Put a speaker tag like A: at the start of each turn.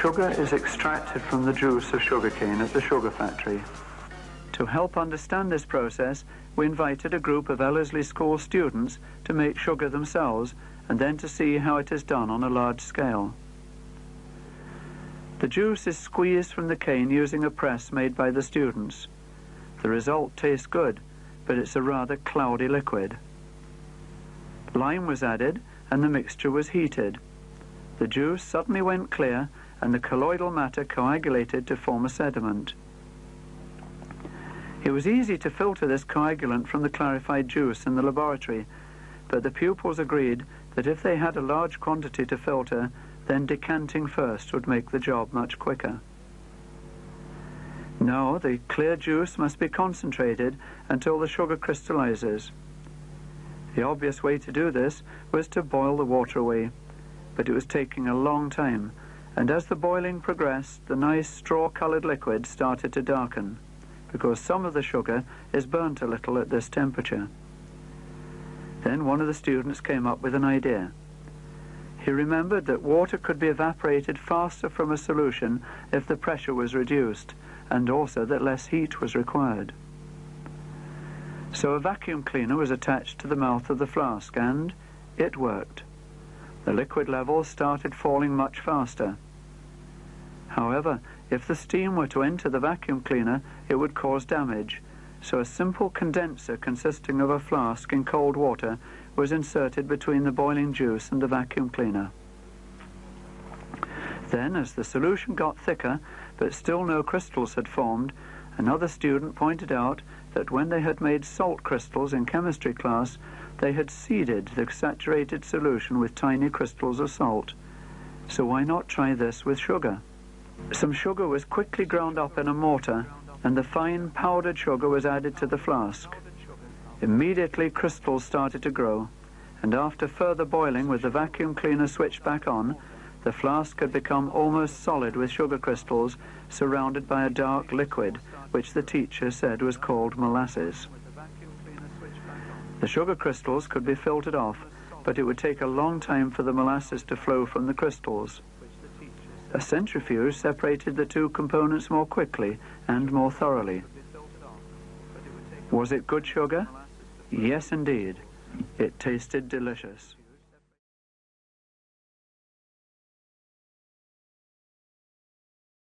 A: Sugar is extracted from the juice of sugarcane at the sugar factory. To help understand this process, we invited a group of Ellerslie School students to make sugar themselves and then to see how it is done on a large scale. The juice is squeezed from the cane using a press made by the students. The result tastes good, but it's a rather cloudy liquid. Lime was added and the mixture was heated. The juice suddenly went clear and the colloidal matter coagulated to form a sediment. It was easy to filter this coagulant from the clarified juice in the laboratory, but the pupils agreed that if they had a large quantity to filter, then decanting first would make the job much quicker. Now the clear juice must be concentrated until the sugar crystallizes. The obvious way to do this was to boil the water away, but it was taking a long time, and as the boiling progressed, the nice straw-colored liquid started to darken because some of the sugar is burnt a little at this temperature. Then one of the students came up with an idea. He remembered that water could be evaporated faster from a solution if the pressure was reduced, and also that less heat was required. So a vacuum cleaner was attached to the mouth of the flask, and it worked. The liquid levels started falling much faster. However, if the steam were to enter the vacuum cleaner, it would cause damage, so a simple condenser consisting of a flask in cold water was inserted between the boiling juice and the vacuum cleaner. Then, as the solution got thicker, but still no crystals had formed, another student pointed out that when they had made salt crystals in chemistry class, they had seeded the saturated solution with tiny crystals of salt. So why not try this with sugar? Some sugar was quickly ground up in a mortar and the fine powdered sugar was added to the flask. Immediately crystals started to grow and after further boiling with the vacuum cleaner switched back on, the flask had become almost solid with sugar crystals surrounded by a dark liquid which the teacher said was called molasses. The sugar crystals could be filtered off, but it would take a long time for the molasses to flow from the crystals. A centrifuge separated the two components more quickly and more thoroughly. Was it good sugar? Yes, indeed. It tasted delicious.